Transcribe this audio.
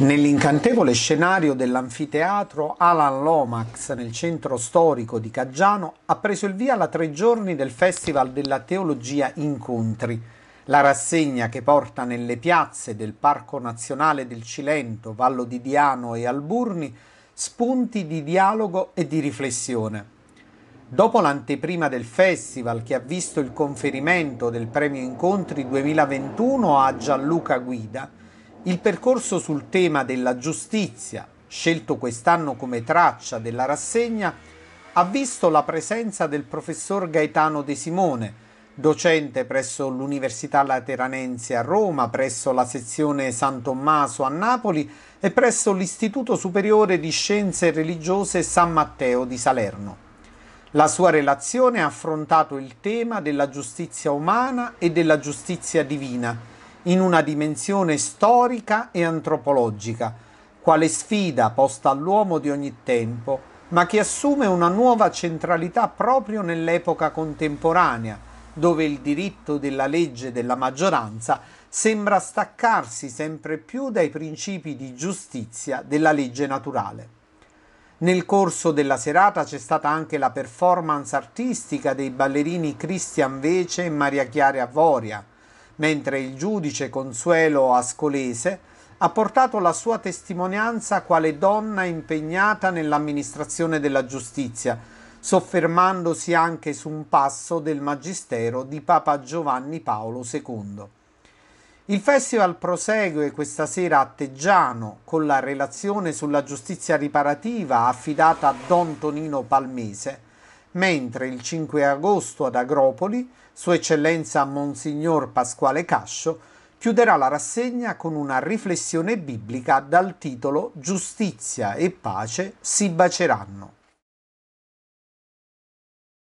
Nell'incantevole scenario dell'anfiteatro Alan Lomax nel centro storico di Caggiano ha preso il via la tre giorni del Festival della Teologia Incontri, la rassegna che porta nelle piazze del Parco Nazionale del Cilento, Vallo di Diano e Alburni spunti di dialogo e di riflessione. Dopo l'anteprima del festival che ha visto il conferimento del Premio Incontri 2021 a Gianluca Guida, il percorso sul tema della giustizia, scelto quest'anno come traccia della rassegna, ha visto la presenza del professor Gaetano De Simone, docente presso l'Università Lateranense a Roma, presso la sezione San Tommaso a Napoli e presso l'Istituto Superiore di Scienze Religiose San Matteo di Salerno. La sua relazione ha affrontato il tema della giustizia umana e della giustizia divina, in una dimensione storica e antropologica, quale sfida posta all'uomo di ogni tempo, ma che assume una nuova centralità proprio nell'epoca contemporanea, dove il diritto della legge della maggioranza sembra staccarsi sempre più dai principi di giustizia della legge naturale. Nel corso della serata c'è stata anche la performance artistica dei ballerini Christian Vece e Maria Chiara Avoria, mentre il giudice Consuelo Ascolese ha portato la sua testimonianza quale donna impegnata nell'amministrazione della giustizia, soffermandosi anche su un passo del Magistero di Papa Giovanni Paolo II. Il festival prosegue questa sera a Teggiano con la relazione sulla giustizia riparativa affidata a Don Tonino Palmese, mentre il 5 agosto ad Agropoli sua Eccellenza Monsignor Pasquale Cascio chiuderà la rassegna con una riflessione biblica dal titolo Giustizia e pace si baceranno.